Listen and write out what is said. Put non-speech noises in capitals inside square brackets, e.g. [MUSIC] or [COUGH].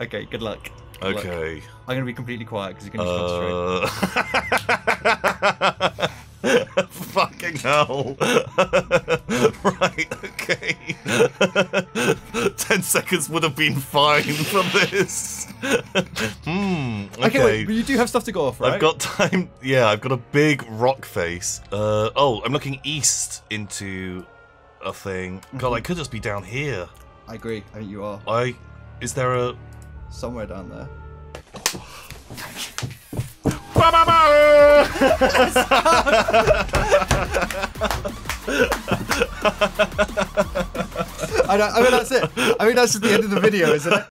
Okay, good luck. Good luck. Okay. I'm gonna be completely quiet because you're gonna concentrate. Uh... [LAUGHS] Fucking hell. [LAUGHS] right, okay. [LAUGHS] Ten seconds would have been fine for this. Hmm, okay. Okay, wait, but you do have stuff to go off, right? I've got time. Yeah, I've got a big rock face. Uh, oh, I'm looking east into a thing. God, I could just be down here. I agree. I think you are I. Is there a. somewhere down there. [LAUGHS] I, don't, I mean, that's it. I mean, that's just the end of the video, isn't it?